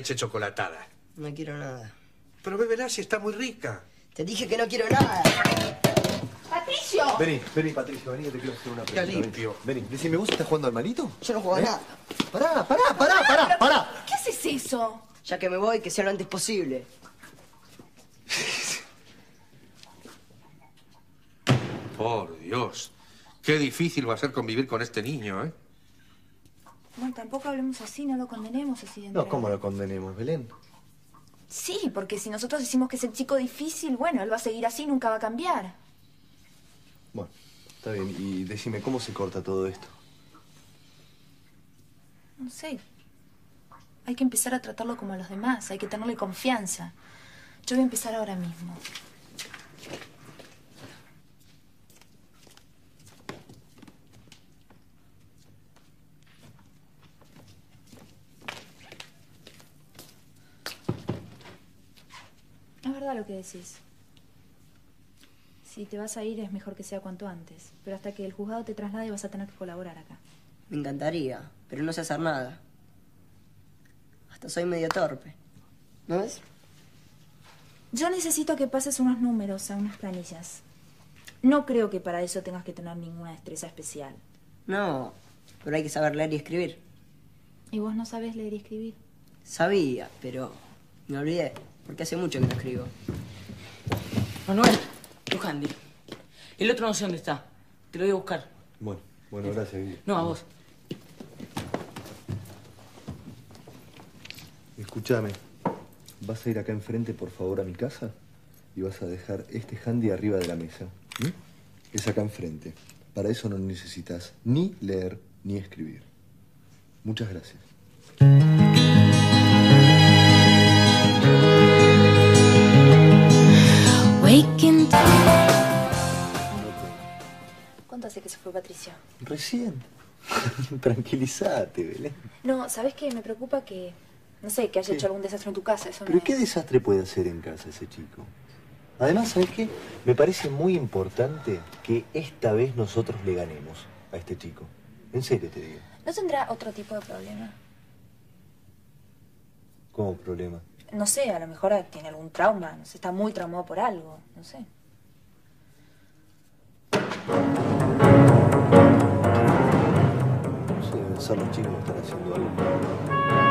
leche chocolatada. No quiero nada. Pero bébela si está muy rica. Te dije que no quiero nada. ¡Patricio! Vení, vení, Patricio, vení que te quiero hacer una pregunta. Ya limpio. Vení, decime, ¿vos estás jugando al malito? Yo no juego a nada. Pará, pará, pará, pará, pará. ¿Qué haces eso? Ya que me voy, que sea lo antes posible. Por Dios. Qué difícil va a ser convivir con este niño, ¿eh? Hablemos así, no lo condenemos así de No. ¿cómo lo condenemos, Belén? Sí, porque si nosotros decimos que es el chico difícil, bueno, él va a seguir así, nunca va a cambiar. Bueno, está bien. Y decime, ¿cómo se corta todo esto? No sé. Hay que empezar a tratarlo como a los demás, hay que tenerle confianza. Yo voy a empezar ahora mismo. Es verdad lo que decís. Si te vas a ir es mejor que sea cuanto antes. Pero hasta que el juzgado te traslade vas a tener que colaborar acá. Me encantaría, pero no sé hacer nada. Hasta soy medio torpe. ¿No ves? Yo necesito que pases unos números a unas planillas. No creo que para eso tengas que tener ninguna destreza especial. No, pero hay que saber leer y escribir. ¿Y vos no sabes leer y escribir? Sabía, pero me olvidé, porque hace mucho que no escribo. Manuel, tu handy. El otro no sé dónde está. Te lo voy a buscar. Bueno, bueno, gracias, Guille. No, a vos. Escúchame. ¿Vas a ir acá enfrente, por favor, a mi casa? Y vas a dejar este handy arriba de la mesa. ¿m? Es acá enfrente. Para eso no necesitas ni leer ni escribir. Muchas gracias. ¿Cuánto hace que se fue Patricio? Recién. Tranquilízate, Belén. No, ¿sabes qué? Me preocupa que, no sé, que haya hecho algún desastre en tu casa. Eso Pero es. ¿qué desastre puede hacer en casa ese chico? Además, ¿sabes qué? Me parece muy importante que esta vez nosotros le ganemos a este chico. En serio te digo. ¿No tendrá otro tipo de problema? ¿Cómo problema? No sé, a lo mejor tiene algún trauma, no sé, está muy traumado por algo, no sé. No sé, deben ser los chicos que están haciendo algo.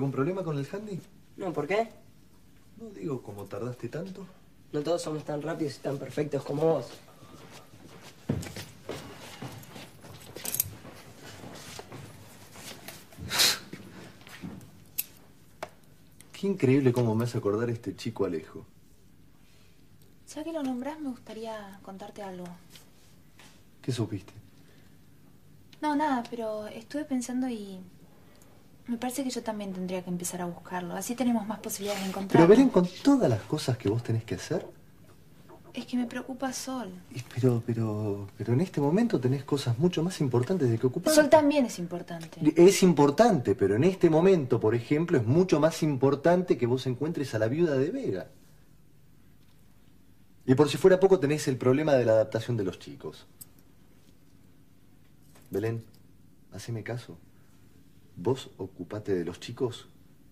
¿Algún problema con el handy? No, ¿por qué? No digo cómo tardaste tanto. No todos somos tan rápidos y tan perfectos como vos. Qué increíble cómo me hace acordar este chico Alejo. Ya que lo nombrás, me gustaría contarte algo. ¿Qué supiste? No, nada, pero estuve pensando y me parece que yo también tendría que empezar a buscarlo. Así tenemos más posibilidades de encontrarlo. Pero Belén, con todas las cosas que vos tenés que hacer, Es que me preocupa Sol. y- pero, pero, pero en este momento tenés cosas mucho más importantes de que ocupar. Sol también es importante. Es importante, pero en este momento, por ejemplo, es mucho más importante que vos encuentres a la viuda de Vega. Y por si fuera poco tenés el problema de la adaptación de los chicos. Belén, haceme caso. Vos ocupate de los chicos,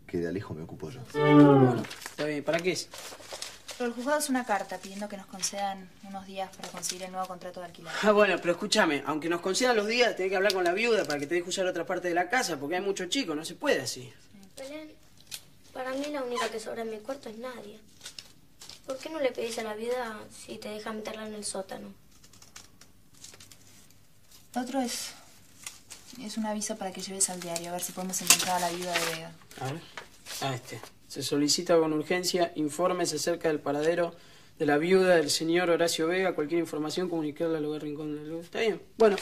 que de Alejo me ocupo yo. Bueno, está bien. ¿Para qué es? Pero el juzgado es una carta pidiendo que nos concedan unos días para conseguir el nuevo contrato de alquiler. Ah, bueno, pero escúchame, aunque nos concedan los días, tenés que hablar con la viuda para que te deje usar otra parte de la casa, porque hay muchos chicos, no se puede así. Belén, para mí la única que sobra en mi cuarto es Nadia. ¿Por qué no le pedís a la viuda si te deja meterla en el sótano? Lo otro es. Es un aviso para que lleves al diario a ver si podemos encontrar a la viuda de Vega. A ver. A este. Se solicita con urgencia informes acerca del paradero de la viuda del señor Horacio Vega. Cualquier información, comunicarla al lugar Rincón de la Luz. ¿Está bien? Bueno,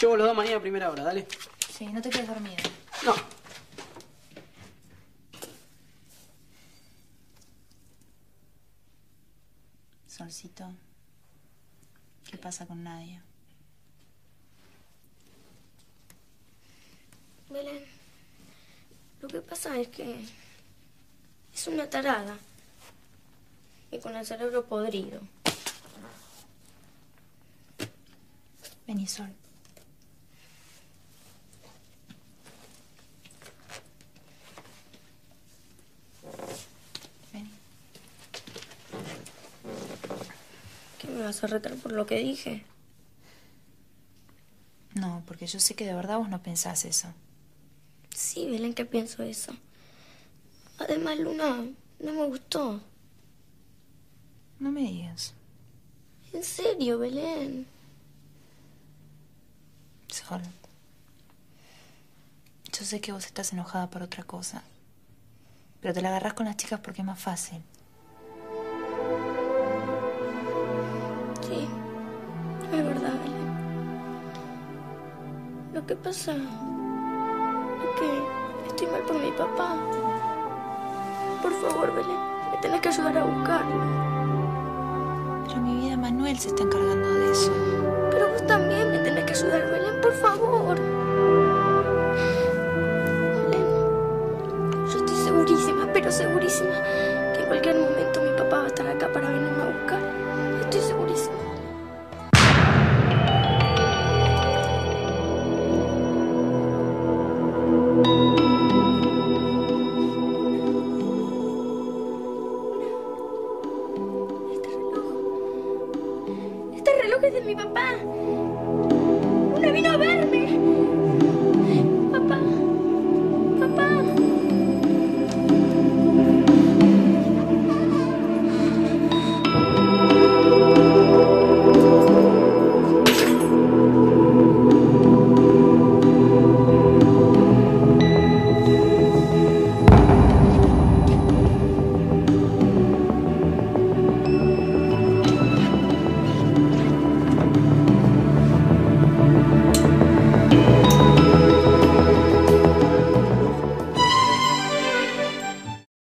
llevo los dos mañana a primera hora, dale. Sí, no te quedes dormida. No. Solcito. ¿Qué pasa con Nadia? Belén, lo que pasa es que es una tarada y con el cerebro podrido. Vení, Sol. Vení. ¿Qué me vas a retar por lo que dije? No, porque yo sé que de verdad vos no pensás eso. Sí, Belén, que pienso eso. Además, Luna no me gustó. No me digas. En serio, Belén. Sol. Yo sé que vos estás enojada por otra cosa. Pero te la agarrás con las chicas porque es más fácil. Sí, es verdad, Belén. Lo que pasa que estoy mal por mi papá. Por favor, Belén, me tenés que ayudar a buscarlo. Pero mi vida, Manuel se está encargando de eso. Pero vos también me tenés que ayudar, Belén, por favor. Belén, yo estoy segurísima, pero segurísima, que en cualquier momento mi papá va a estar acá para venirme